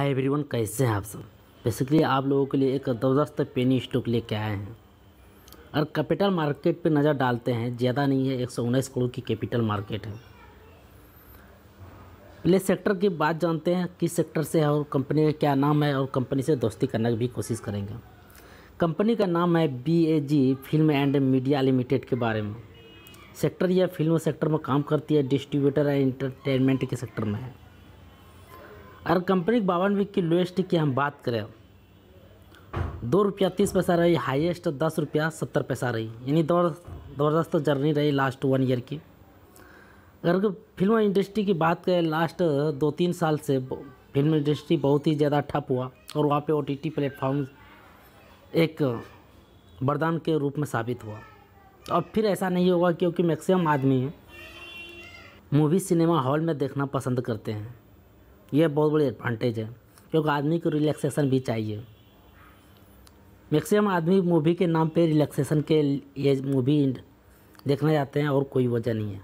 Hi everyone, कैसे हैं आप सब? बेसिकली आप लोगों के लिए एक ज़बरदस्त पेनी स्टॉक लेके आए हैं। और कैपिटल मार्केट पे नज़र डालते हैं, ज़्यादा नहीं है, एक सौ उन्नीस करोड़ की कैपिटल मार्केट है। पहले सेक्टर की बात जानते हैं, किस सेक्टर से है और कंपनी का क्या नाम है और कंपनी से दोस्ती करने की भी कोशिश करेंगे। कंपनी का नाम है B A G film and media limited के बारे में। सेक्टर यह फ़िल्म सेक्टर में काम करती है डिस्ट्रीब्यूटर एंड इंटरटेनमेंट के सेक्टर में है। और कंपनी बावन वीक की लोएस्ट की हम बात करें, दो रुपया तीस पैसा रही, हाईएस्ट दस रुपया सत्तर पैसा रही। यानी ज़बरदस्त जर्नी रही लास्ट वन ईयर की। अगर फ़िल्म इंडस्ट्री की बात करें लास्ट दो तीन साल से फ़िल्म इंडस्ट्री बहुत ही ज़्यादा ठप हुआ और वहाँ पे ओ टी टी प्लेटफॉर्म एक वरदान के रूप में साबित हुआ। अब फिर ऐसा नहीं होगा क्योंकि मैक्सिमम आदमी मूवी सिनेमा हॉल में देखना पसंद करते हैं। यह बहुत बड़ी एडवांटेज है, क्योंकि आदमी को रिलैक्सेशन भी चाहिए। मैक्सिमम आदमी मूवी के नाम पे रिलैक्सेशन के ये मूवी देखना चाहते हैं और कोई वजह नहीं है।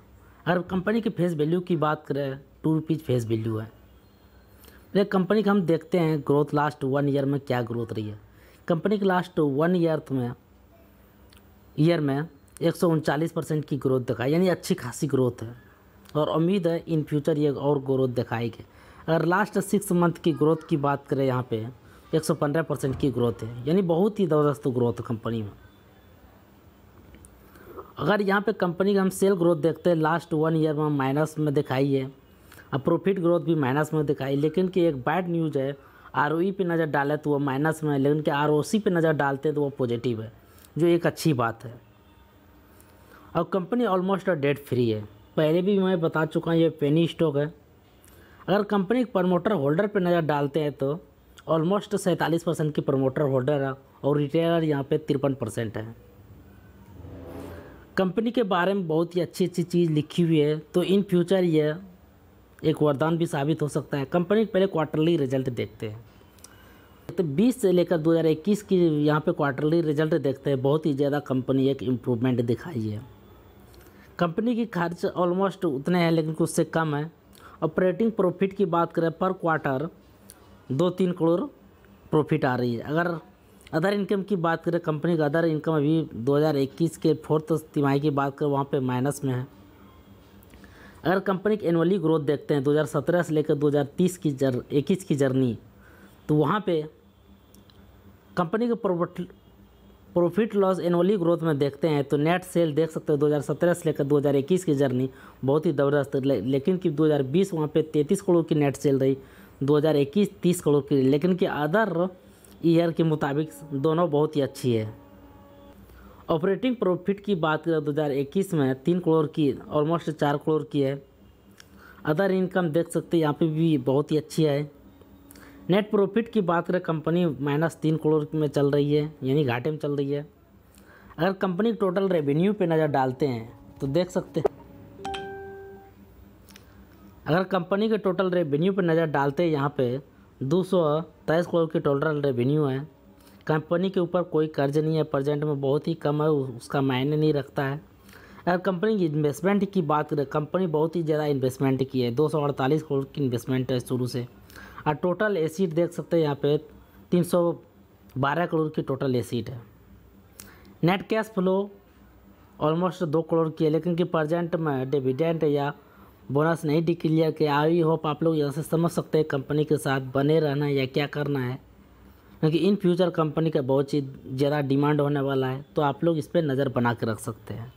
अगर कंपनी की फेस वैल्यू की बात करें टू रुपीज़ फेस वैल्यू है। लेकिन कंपनी का हम देखते हैं ग्रोथ लास्ट वन ईयर में क्या ग्रोथ रही है। कंपनी की लास्ट वन ईयर में ईयर में एक सौ उनचालीस परसेंट की ग्रोथ दिखाई, यानी अच्छी खासी ग्रोथ है। और उम्मीद है इन फ्यूचर ये और ग्रोथ दिखाएगी। अगर लास्ट सिक्स मंथ की ग्रोथ की बात करें यहाँ पे 115 परसेंट की ग्रोथ है। यानी बहुत ही ज़बरदस्त ग्रोथ है कंपनी में। अगर यहाँ पे कंपनी का हम सेल ग्रोथ देखते हैं लास्ट वन ईयर में माइनस में दिखाई है अब प्रॉफिट ग्रोथ भी माइनस में दिखाई लेकिन कि एक बैड न्यूज़ है आरओई पे नज़र डाले तो वो माइनस में है, लेकिन कि आर पे नज़र डालते हैं तो वो पॉजिटिव है, जो एक अच्छी बात है। और कंपनी ऑलमोस्ट डेट फ्री है। पहले भी मैं बता चुका हूँ, ये पेनी स्टॉक है। अगर कंपनी प्रमोटर होल्डर पर नज़र डालते हैं तो ऑलमोस्ट सैंतालीस परसेंट की प्रमोटर होल्डर है और रिटेलर यहाँ पे तिरपन परसेंट है। कंपनी के बारे में बहुत ही अच्छी अच्छी चीज़ लिखी हुई है तो इन फ्यूचर ये एक वरदान भी साबित हो सकता है। कंपनी पहले क्वार्टरली रिज़ल्ट देखते हैं। तो 20 से लेकर 2021 की यहाँ पे क्वार्टरली रिज़ल्ट देखते हैं। बहुत ही ज़्यादा कंपनी एक इम्प्रूवमेंट दिखाई है। कंपनी की खर्च ऑलमोस्ट उतने हैं, लेकिन उससे कम है। ऑपरेटिंग प्रॉफिट की बात करें पर क्वार्टर, दो तीन करोड़ प्रॉफिट आ रही है। अगर अदर इनकम की बात करें कंपनी का अदर इनकम अभी 2021 के फोर्थ तिमाही की बात करें, वहाँ पे माइनस में है। अगर कंपनी की एनुअली ग्रोथ देखते हैं 2017 से लेकर 2030 की जर, इक्कीस की जर्नी तो वहाँ पे कंपनी का प्रॉफिट लॉस एनुअली ग्रोथ में देखते हैं तो नेट सेल देख सकते हो 2017 से लेकर 2021 की जर्नी बहुत ही ज़बरदस्त ले, लेकिन कि 2020 वहाँ पे 33 करोड़ की नेट सेल रही 2021 30 करोड़ की लेकिन कि अदर ईयर के मुताबिक दोनों बहुत ही अच्छी है। ऑपरेटिंग प्रॉफिट की बात करें 2021 में तीन करोड़ की ऑलमोस्ट चार करोड़ की है। अदर इनकम देख सकते यहाँ पे भी बहुत ही अच्छी है। नेट प्रॉफिट की बात करें कंपनी माइनस तीन करोड़ में चल रही है, यानी घाटे में चल रही है। अगर कंपनी टोटल रेवेन्यू पे नज़र डालते हैं तो देख सकते हैं। अगर कंपनी के टोटल रेवेन्यू पर नज़र डालते हैं यहाँ पे, दो सौ तेईस करोड़ की टोटल रेवेन्यू है। कंपनी के ऊपर कोई कर्ज नहीं है प्रजेंट में बहुत ही कम है, उसका मायने नहीं रखता है। अगर कंपनी की इन्वेस्टमेंट की बात करें कंपनी बहुत ही ज़्यादा इन्वेस्टमेंट की है, दो सौ अड़तालीस करोड़ की इन्वेस्टमेंट है शुरू से। और टोटल एसिड देख सकते हैं यहाँ पे तीन सौ बारह करोड़ की टोटल एसिड है। नेट कैश फ्लो ऑलमोस्ट दो करोड़ की है, लेकिन कि प्रजेंट में डिविडेंट या बोनस नहीं डिक्लियर किया आई होप आप लोग यहाँ से समझ सकते हैं कंपनी के साथ बने रहना है या क्या करना है। क्योंकि इन फ्यूचर कंपनी का बहुत ही ज़्यादा डिमांड होने वाला है तो आप लोग इस पर नज़र बना के रख सकते हैं।